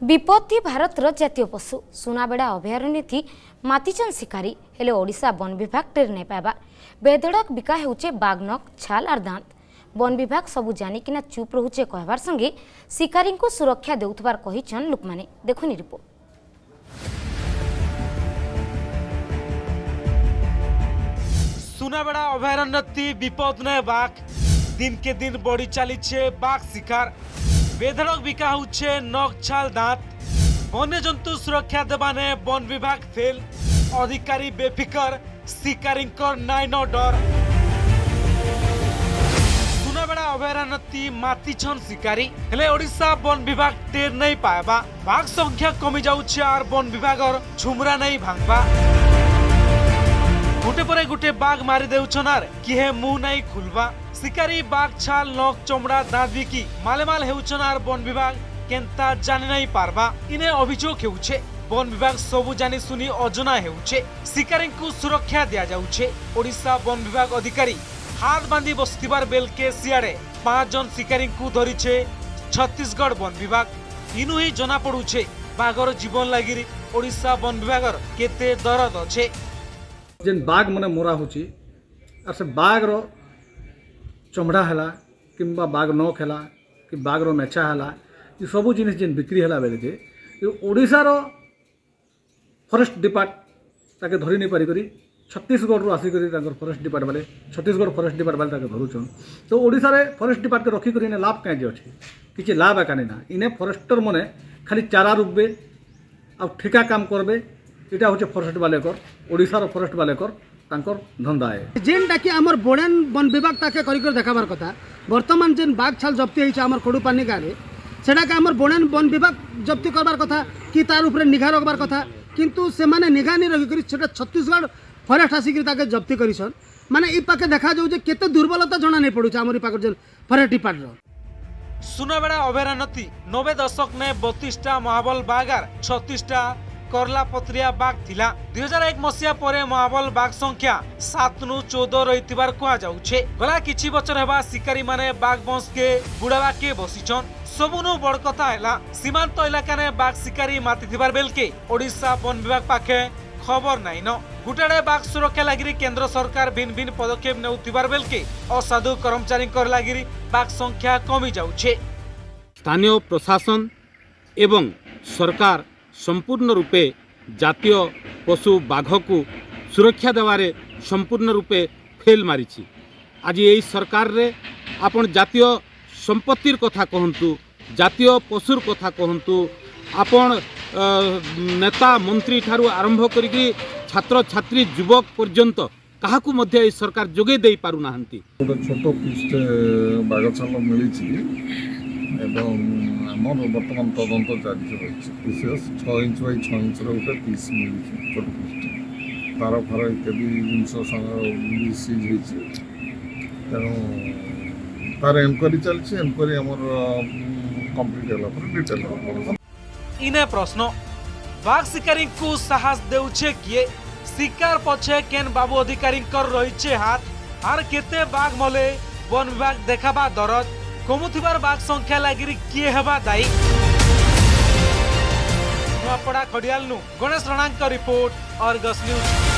ବିପତ୍ତି ଭାରତର ଜାତୀୟ ପଶୁ ସୁନାବେଡ଼ା ଅଭୟାରଣ୍ୟଥି ମାତିଛନ୍ ଶିକାରୀ ହେଲେ ଓଡ଼ିଶା ବନ ବିଭାଗ ଟେର୍ ନାଇଁ ପାଇବା ବେଧଡ଼କ ବିକା ହେଉଛେ ବାଘନକ ଛାଲ ଆର୍ ଦାନ୍ତ ବନ ବିଭାଗ ସବୁ ଜାଣିକିନା ଚୁପ୍ ରହୁଛେ କହିବାର ସଙ୍ଗେ ଶିକାରୀଙ୍କୁ ସୁରକ୍ଷା ଦେଉଥିବାର କହିଛନ୍ ଲୋକମାନେ ଦେଖୁନି ରିପୋର୍ଟ सुनाबेड़ा अभयारण्य विपद नए बाघ दिन के दिन बढ़ी चाली बाघ शिकार বেধড়ক বিকা হচ্ছে নখ ছাল দাঁত। বন্যজন্তু সুরক্ষা দেবানে বন বিভাগ ফেল। অধিকারী বেফিকর, শিকারীঙ্কর নাই ন ডর। সুনাবেড়া অভয়ারণ্যটি মাতিছন শিকারী। হেলে ওড়িশা বন বিভাগ টের নেই পাইবা বাঘ সংখ্যা কমি যাচ্ছে আর বন বিভাগর ঝুমরা নেই ভাঙবা ଗୋଟେ ପରେ ଗୋଟେ ବାଘ ମାରି ଦେଉଛନ୍ ଆର୍ କିହେ ମୁହଁ ନାଇଁ ଖୁଲବା ଶିକାରୀ ବାଘ ଛାଲ ନଖ ଚମଡ଼ା ଦାঁত ବିକି ମାଲେମାଲ ହେଉଛନ୍ ଆର୍ ବନ ବିଭାଗ କେନ୍ତା ଜାଣି ନାଇଁ ପାରବା ଇନେ ଅଭିଯୋଗ ହେଉଛେ বন বিভাগ সবু জানি শুনি অজনা হেউছে। শিকারীঙ্কু সুরক্ষা দিয়া যাউছে। ওড়িশা বন বিভাগ অধিকারী হাত বাঁধি বসিবার বেলকে সিয়াড়ে পাঁচজন শিকারীঙ্কু ধরিছে ছত্তিশগড় বন বিভাগ। ইনু হি জনা পড়ুছে বাঘর জীবন লাগি ওড়িশা বন বিভাগর কেতে দরদ অছে जेन बाघ मैंने मरा हो से बाघ्र चमड़ा है किंबा बाघ नख है कि बाघ्र मेचा है सब जिन जेन बिक्री है बेले जे ओडार फरेस्ट डिपार्ट धरी नहीं पारिकी छत्तीशगढ़ आसिक फरेस्ट डिपार्ट बेले छत्तीशगढ़ फरेस्ट डिपार्ट बेले धरुन तो ओडार फरेस्ट डिपार्ट के रखिकर इन लाभ कहीं अच्छे किसी लाभ एकानी ना? इन्हें फरेस्टर मैंने खाली चारा रुपए आ ठिका काम करें এটা হচ্ছে ফরেস্ট বালেকর ওড়িশার ফরেস্ট বালেকর তাঁকর ধন্দা এ যেনটাকি আমার বড়েন বন বিভাগ তাকে করি করে দেখাবার কথা বর্তমান যে বাঘ ছাল জপ্তি হয়েছে আমার খড়ুপানি গাঁরে সেটাকে আমার বড়েন বন বিভাগ জপ্তি করবার কথা কি তার উপরে নিঘা রাখবার কথা কিন্তু সেমানে নিঘা নিয়ে রহিকি সেটা ছত্তিশগড় ফরেস্ট আসিকি তাকে জপ্তি করিছন মানে এই পাখে দেখা যাও যে কেতে দুর্বলতা জনা নেই পড়ুছে আমার এই পাখের যে ফরেস্ট ডিপার্টমেন্ট। সুনাবেড়া অভয়ারণ্যতি নবে দশক নে বত্রিশটা মহাবল বাগার ছত্রিশটা করলাপত্রিয়া বাঘ লা দুই হাজার এক মশিয়া পরে মহাবল বাঘ সংখ্যা সাত নু চৌদ রইতিবার কুহযাউছে গলা কিছু বছর হওয়া শিকারী মানে বাঘ বংশকে বুড়াবাকে বসিছন সবুনু বড় কথা হেলা সীমান্ত এলাকানে বাঘ শিকারী মাতিথিবার বেলকে ওড়িশা বন বিভাগ পাখে খবর নাইন গুটাড়ে বাঘ সুরক্ষা লাগি কেন্দ্র সরকার ভিন ভিন পদক্ষেপ নেউতিবার বেলকে অসাধু কর্মচারীঙ্কর লাগি বাঘ সংখ্যা কমি যাউছে স্থানীয় প্রশাসন এবং সরকার ସମ୍ପୂର୍ଣ୍ଣ ରୂପେ ଜାତୀୟ ପଶୁ ବାଘକୁ ସୁରକ୍ଷା ଦେବାରେ ସମ୍ପୂର୍ଣ୍ଣ ରୂପେ ଫେଲ୍ ମାରିଛି। ଆଜି ଏହି ସରକାରରେ ଆପଣ ଜାତୀୟ ସମ୍ପତ୍ତିର କଥା କହନ୍ତୁ ଜାତୀୟ ପଶୁର କଥା କହନ୍ତୁ ଆପଣ ଅ, ନେତା ମନ୍ତ୍ରୀ ଠାରୁ ଆରମ୍ଭ କରିକି ଛାତ୍ରଛାତ୍ରୀ ଯୁବକ ପର୍ଯ୍ୟନ୍ତ କାହାକୁ ମଧ୍ୟ ଏହି ସରକାର ଯୋଗାଇ ଦେଇପାରୁନାହାନ୍ତି ଗୋଟେ ଛୋଟ ପିସ୍ଟେ ବାଘଛାଲ ମିଳିଛି ଏବଂ মামলার বর্তমান তদন্ত জারি রয়েছে বিশেষ ছ ইঞ্চ বাই ছ ইঞ্চের গোটে পিস মিলছে ছোট পিসটা তার ফার ইত্যাদি জিনিস ସାଙ୍ଗରେ ସିଜ୍ ହେଇଛି ତେଣୁ ତାର ଏନକ୍ୱାରି ଚାଲିଛି ଏନକ୍ୱାରି ଆମର କମ୍ପ୍ଲିଟ୍ ହେଲା ପରେ ଡିଟେଲ୍ ଇନେ ପ୍ରଶ୍ନ ବାଘ ଶିକାରୀଙ୍କୁ ସାହସ ଦେଉଛେ କିଏ ଶିକାର ପଛେ କେନ୍ ବାବୁ ଅଧିକାରୀଙ୍କର ରହିଛେ ହାତ ଆର୍ କେତେ ବାଘ ମଲେ ବନ ବିଭାଗ ଦେଖାବା ଦରଜ কমুবার বাঘ সংখ্যা লাগি কি হবা দায়ী Nuapada Khariar Ganesh Ranang report Argus news.